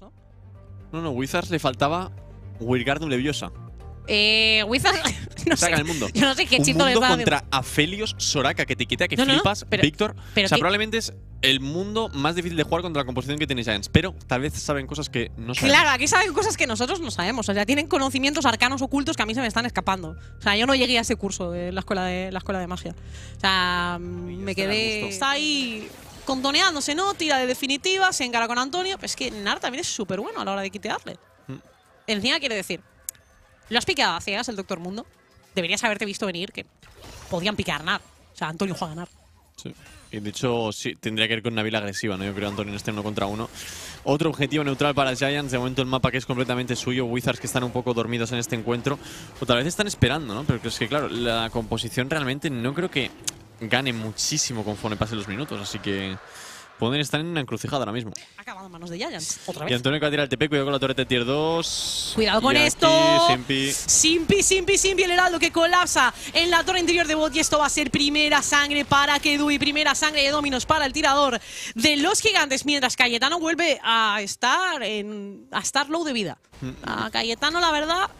Wizards, ¿no? No, no, Wizards le faltaba Wirgardium Leviosa. Eh, Wizards. no sé. Saca el mundo. Yo no sé qué Un hechizo les mundo va a contra Aphelios, Soraka, que te quita, que No, no, no, flipas, pero- Víctor. pero o sea, probablemente es el mundo más difícil de jugar contra la composición que tiene Giants. Pero tal vez saben cosas que no saben. Claro, aquí saben cosas que nosotros no sabemos. O sea, tienen conocimientos arcanos ocultos que a mí se me están escapando. O sea, yo no llegué a ese curso de la escuela de, la escuela de magia. O sea, mm, me estará a quedé. gusto. Está ahí contoneándose, ¿no? Tira de definitiva, se encara con Antonio. Pero es que Nar también es súper bueno a la hora de quitearle. Mm. Encima quiere decir, lo has picado a ciegas el Doctor Mundo. Deberías haberte visto venir que podían picar Nar. O sea, Antonio juega a Nar. Sí. Y de hecho, sí, tendría que ir con una vila agresiva, ¿no? Yo creo, Antonio, en este uno contra uno. Otro objetivo neutral para Giants. De momento, el mapa que es completamente suyo. Wizards que están un poco dormidos en este encuentro. O tal vez están esperando, ¿no? Pero es que, claro, la composición realmente no creo que gane muchísimo conforme pasen los minutos. Así que pueden estar en una encrucijada ahora mismo. Acabado en manos de Giants. Otra Y vez. Antonio que va a tirar el TP. Cuidado con la torreta de tier 2. Cuidado con Y aquí, esto. Simpi. Simpi, Simpi, Simpi, el heraldo que colapsa en la torre interior de bot. Y esto va a ser primera sangre para Kedu y primera sangre de Dominos para el tirador de los gigantes. Mientras Cayetano vuelve a estar en a estar low de vida. A Cayetano, la verdad,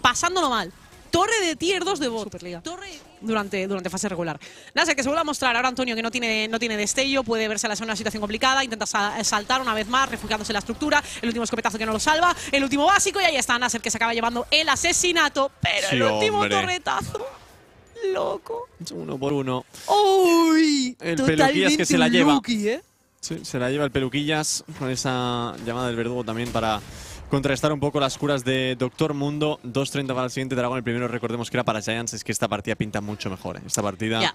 pasándolo mal. Torre de tier 2 de bot. Superliga. Torre durante, durante fase regular. Nada, que se vuelve a mostrar ahora Antonio que no tiene, no tiene destello, puede verse en una situación complicada, intenta sa- saltar una vez más, refugiándose en la estructura, el último escopetazo que no lo salva, el último básico y ahí está Nasser que se acaba llevando el asesinato, pero Sí, el último hombre. torretazo, loco. Uno por uno. ¡Uy! El peluquillas que se la lleva. Lucky, ¿eh? Sí, se la lleva el peluquillas con esa llamada del verdugo también para contrarrestar un poco las curas de Doctor Mundo. 2.30 para el siguiente dragón. El primero, recordemos que era para Giants. Es que esta partida pinta mucho mejor. ¿eh? Esta partida Ya.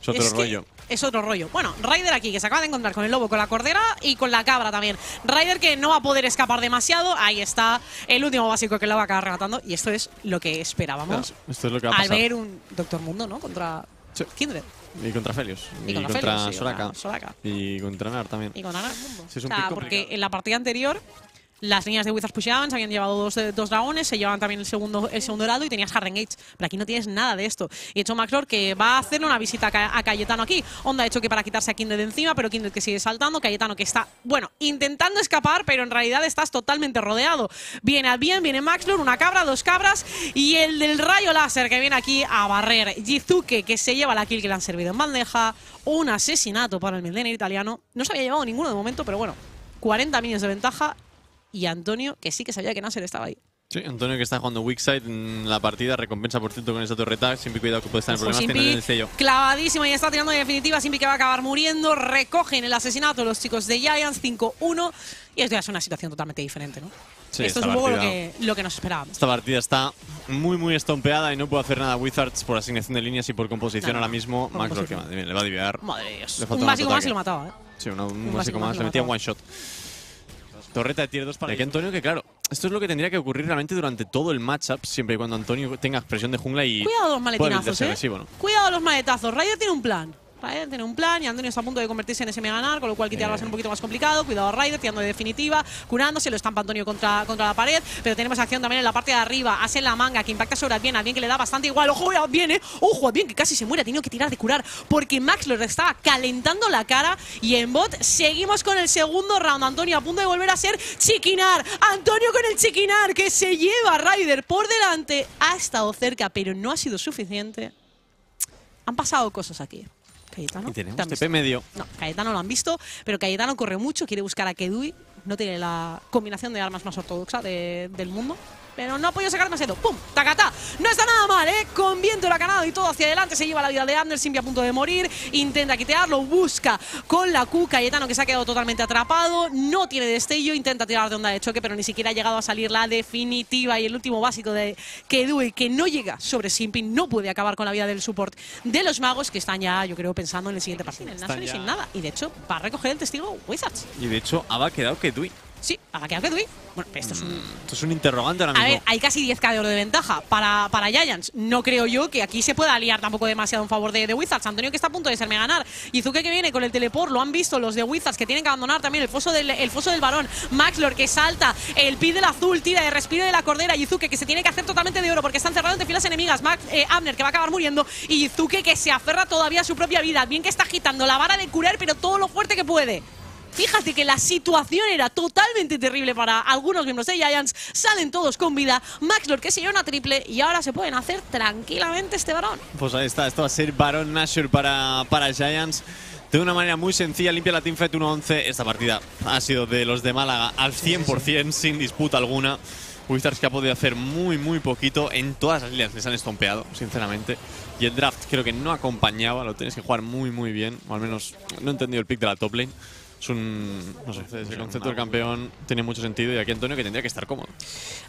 es otro Es rollo. Es otro rollo. Bueno, Ryder aquí, que se acaba de encontrar con el lobo, con la cordera y con la cabra también. Ryder que no va a poder escapar demasiado. Ahí está el último básico que lo va a acabar rematando. Y esto es lo que esperábamos Claro, esto es lo que va a al pasar. ver un Doctor Mundo, ¿no? Contra Sí. Kindred. Y contra Felios. Y contra Felios, Soraka. contra. Y contra Nar también. Y con Ana Mundo. Sí, es o un sea, pick porque en la partida anterior las líneas de Wizards pusheaban, se habían llevado dos, eh, dos dragones, se llevaban también el segundo, el segundo y tenías Harren Gates. Pero aquí no tienes nada de esto. Y hecho, Maxlor que va a hacerle una visita a, Ca- a Cayetano aquí. Onda, ha hecho que para quitarse a Kindred de encima, pero Kindred que sigue saltando. Cayetano que está, bueno, intentando escapar, pero en realidad estás totalmente rodeado. Viene al bien, viene Maxlor, una cabra, dos cabras y el del rayo láser que viene aquí a barrer. Jizuke que se lleva la kill que le han servido en bandeja. Un asesinato para el Mildener italiano. No se había llevado ninguno de momento, pero bueno. 40 minions de ventaja. Y Antonio, que sí que sabía que Nasser estaba ahí. Sí, Antonio que está jugando weak side en la partida. Recompensa por cierto con esa torreta. Siempre cuidado que puede estar en problemas. Simpi, Tiene el sello. clavadísimo y está tirando de definitiva. Simpi que va a acabar muriendo. Recogen el asesinato los chicos de Giants 5-1. Y esto ya es una situación totalmente diferente, ¿no? Sí, esto es un poco lo que, lo que nos esperábamos. Esta partida está muy, muy estompeada y no puede hacer nada Wizards por asignación de líneas y por composición No, no, ahora mismo. Max que madre le va a diviar. Madre Dios. Le Un básico más y lo mataba, ¿eh? Sí, una- un, Un básico básico más. más Le metía un one shot. Torreta de tier 2 para aquí Antonio, que claro, esto es lo que tendría que ocurrir realmente durante todo el matchup, siempre y cuando Antonio tenga presión de jungla y. Cuidado los maletinazos, ¿eh? agresivo, ¿no? Cuidado los maletazos. Ryder tiene un plan. Ryder tiene un plan y Antonio está a punto de convertirse en ese mega ganar, con lo cual quitar va a ser un poquito más complicado. Cuidado a Ryder, tirando de definitiva, curándose, lo estampa Antonio contra, contra la pared. Pero tenemos acción también en la parte de arriba. Hace la manga que impacta sobre Advien, Advien que le da bastante igual. Ojo, Advien, eh. Ojo, Advien que casi se muere, ha tenido que tirar de curar porque Max lo estaba calentando la cara. Y en bot seguimos con el segundo round. Antonio a punto de volver a ser chiquinar. Antonio con el chiquinar que se lleva a Ryder por delante. Ha estado cerca, pero no ha sido suficiente. Han pasado cosas aquí. Cayetano. Y tenemos ¿te han TP medio. No, Cayetano lo han visto, pero Cayetano corre mucho, quiere buscar a Kedui. No tiene la combinación de armas más ortodoxa de- del mundo. Pero no ha podido sacar demasiado. ¡Pum! ¡Tacatá! No está nada mal, ¿eh? Con viento huracanado y todo hacia adelante. Se lleva la vida de Ander, Simpi a punto de morir. Intenta quitearlo, busca con la Q. Cayetano que se ha quedado totalmente atrapado. No tiene destello, intenta tirar de onda de choque, pero ni siquiera ha llegado a salir la definitiva. Y el último básico de Kedui, que no llega sobre Simpi, no puede acabar con la vida del support de los magos, que están ya, yo creo, pensando en el siguiente partido. El Están Nashor y sin nada. Y de hecho, va a recoger el testigo Wizards. Y de hecho, ha quedado que Dui. Sí, ha quedado Kedui. Bueno, pero esto es un. Esto es un interrogante ahora A ver, hay casi 10k de oro de ventaja para, para Giants. No creo yo que aquí se pueda liar tampoco demasiado en favor de, de Wizards. Antonio que está a punto de serme ganar. Izuke que viene con el teleport. Lo han visto los de Wizards que tienen que abandonar también el foso del, el foso del varón. Maxlor que salta. El pid del azul tira de respiro de la cordera. Izuke que se tiene que hacer totalmente de oro porque están cerrados ante filas enemigas. Max, eh, Abner que va a acabar muriendo. Y Izuke que se aferra todavía a su propia vida. Bien que está agitando la vara de curar, pero todo lo fuerte que puede. Fíjate que la situación era totalmente terrible para algunos miembros de Giants. Salen todos con vida. Max Lord que se lleva una triple y ahora se pueden hacer tranquilamente este varón. Pues ahí está, esto va a ser Baron Nashor para, para Giants. De una manera muy sencilla, limpia la Teamfight 1-11. Esta partida ha sido de los de Málaga al 100%, sin disputa alguna. Wizards que ha podido hacer muy, muy poquito. En todas las líneas les han estompeado, sinceramente. Y el draft creo que no acompañaba, lo tienes que jugar muy, muy bien. O al menos no he entendido el pick de la top lane. Es un. No sé, el concepto del campeón tiene mucho sentido y aquí Antonio que tendría que estar cómodo.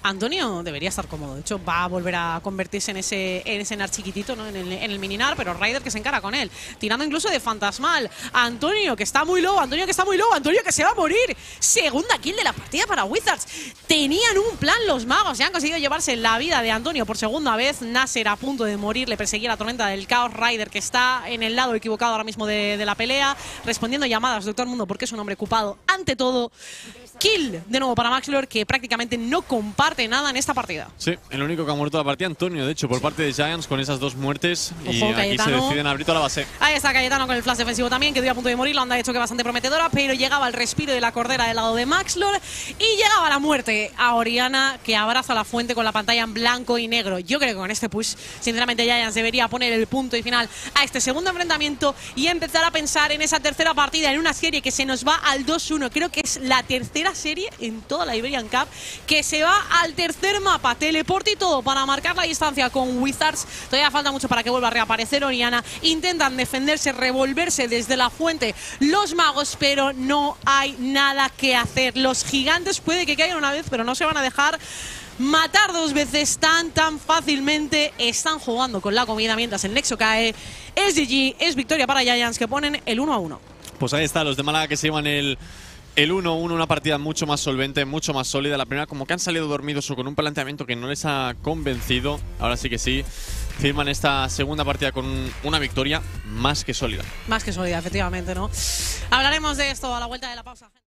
Antonio debería estar cómodo. De hecho, va a volver a convertirse en ese, en ese nar chiquitito, ¿no? En el, en el mininar, pero Ryder que se encara con él. Tirando incluso de fantasmal. Antonio que está muy low, Antonio que está muy low, Antonio que se va a morir. Segunda kill de la partida para Wizards. Tenían un plan los magos y han conseguido llevarse la vida de Antonio por segunda vez. Nasser a punto de morir, le perseguía la tormenta del caos. Ryder que está en el lado equivocado ahora mismo de, de la pelea, respondiendo llamadas de todo el mundo porque es un hombre ocupado ante todo. Kill de nuevo para Maxlor, que prácticamente no comparte nada en esta partida. Sí, el único que ha muerto la partida, Antonio, de hecho, por parte de Giants con esas dos muertes. y Ojo, aquí se Cayetano. deciden abrir toda la base. Ahí está Cayetano con el flash defensivo también, que dio a punto de morir, lo han hecho que bastante prometedora, pero llegaba el respiro de la cordera del lado de Maxlor y llegaba la muerte a Oriana, que abraza la fuente con la pantalla en blanco y negro. Yo creo que con este push, sinceramente, Giants debería poner el punto y final a este segundo enfrentamiento y empezar a pensar en esa tercera partida, en una serie que se nos va al 2-1. Creo que es la tercera serie en toda la Iberian Cup que se va al tercer mapa, teleporte y todo para marcar la distancia con Wizards. Todavía falta mucho para que vuelva a reaparecer Oriana. Intentan defenderse, revolverse desde la fuente los magos, pero no hay nada que hacer. Los gigantes puede que caigan una vez, pero no se van a dejar matar dos veces tan tan fácilmente. Están jugando con la comida mientras el Nexo cae. Es GG, es victoria para Giants que ponen el 1 a 1. Pues ahí está, los de Málaga que se llevan el. El 1-1, una partida mucho más solvente, mucho más sólida. La primera, como que han salido dormidos o con un planteamiento que no les ha convencido. Ahora sí que sí, firman esta segunda partida con una victoria más que sólida. Más que sólida, efectivamente, ¿no? Hablaremos de esto a la vuelta de la pausa.